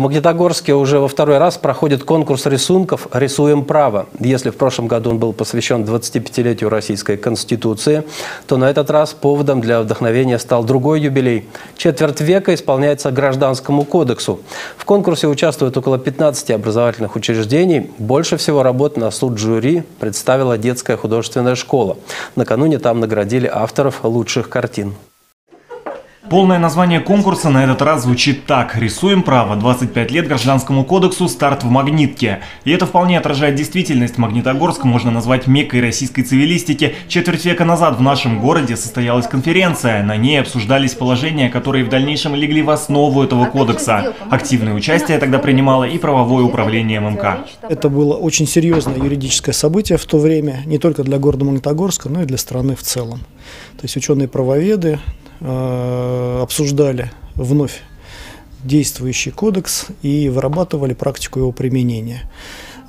В Магнитогорске уже во второй раз проходит конкурс рисунков «Рисуем право». Если в прошлом году он был посвящен 25-летию Российской Конституции, то на этот раз поводом для вдохновения стал другой юбилей. Четверть века исполняется Гражданскому кодексу. В конкурсе участвуют около 15 образовательных учреждений. Больше всего работ на суд жюри представила детская художественная школа. Накануне там наградили авторов лучших картин. Полное название конкурса на этот раз звучит так. «Рисуем право. 25 лет Гражданскому кодексу. Старт в Магнитке». И это вполне отражает действительность. Магнитогорск можно назвать меккой российской цивилистики. Четверть века назад в нашем городе состоялась конференция. На ней обсуждались положения, которые в дальнейшем легли в основу этого кодекса. Активное участие тогда принимало и правовое управление ММК. Это было очень серьезное юридическое событие в то время, не только для города Магнитогорска, но и для страны в целом. То есть ученые-правоведы, обсуждали вновь действующий кодекс и вырабатывали практику его применения.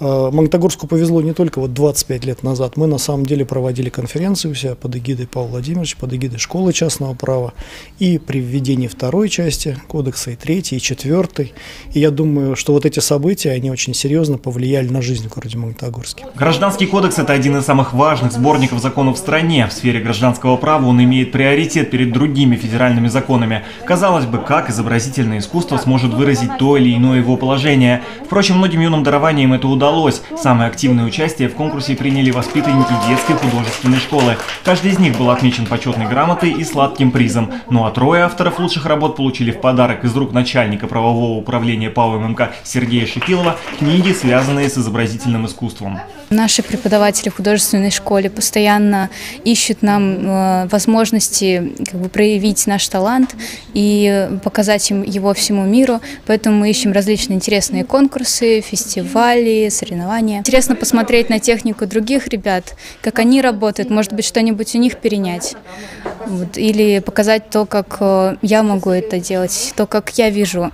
Э, Магнитогорску повезло не только вот 25 лет назад. Мы на самом деле проводили конференции у себя под эгидой Павла Владимировича, под эгидой школы частного права. И при введении второй части кодекса, и третьей, и четвертой. И я думаю, что вот эти события, они очень серьезно повлияли на жизнь в городе Магнитогорске. Гражданский кодекс – это один из самых важных сборников законов в стране. В сфере гражданского права он имеет приоритет перед другими федеральными законами. Казалось бы, как изобразительное искусство сможет выразить то или иное его положение. Впрочем, многим юным дарованием это удалось удалось. Самое активное участие в конкурсе приняли воспитанники детской художественной школы. Каждый из них был отмечен почетной грамотой и сладким призом. Ну а трое авторов лучших работ получили в подарок из рук начальника правового управления ПАО ММК Сергея Шипилова книги, связанные с изобразительным искусством. Наши преподаватели в художественной школе постоянно ищут нам э, возможности как бы, проявить наш талант и показать им его всему миру. Поэтому мы ищем различные интересные конкурсы, фестивали, соревнования. Интересно посмотреть на технику других ребят, как они работают, может быть, что-нибудь у них перенять. Вот, или показать то, как э, я могу это делать, то, как я вижу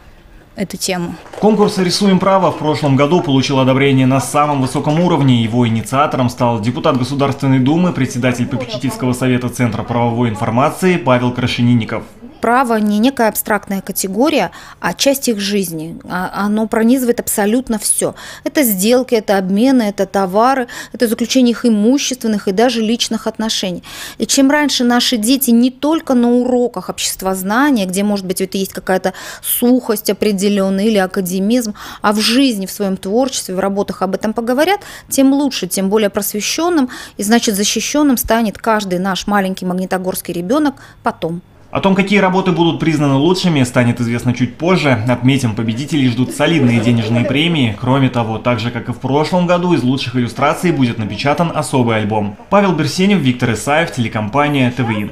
эту тему. Конкурс «Рисуем право» в прошлом году получил одобрение на самом высоком уровне. Его инициатором стал депутат Государственной Думы, председатель попечительского совета Центра правовой информации Павел Крашенинников право не некая абстрактная категория, а часть их жизни. А, оно пронизывает абсолютно все. Это сделки, это обмены, это товары, это заключение их имущественных и даже личных отношений. И чем раньше наши дети не только на уроках обществознания, где, может быть, это есть какая-то сухость определенная или академизм, а в жизни, в своем творчестве, в работах об этом поговорят, тем лучше, тем более просвещенным и, значит, защищенным станет каждый наш маленький магнитогорский ребенок потом. О том, какие работы будут признаны лучшими, станет известно чуть позже. Отметим, победителей ждут солидные денежные премии. Кроме того, так же как и в прошлом году, из лучших иллюстраций будет напечатан особый альбом. Павел Берсенев, Виктор Исаев, телекомпания ТВИ.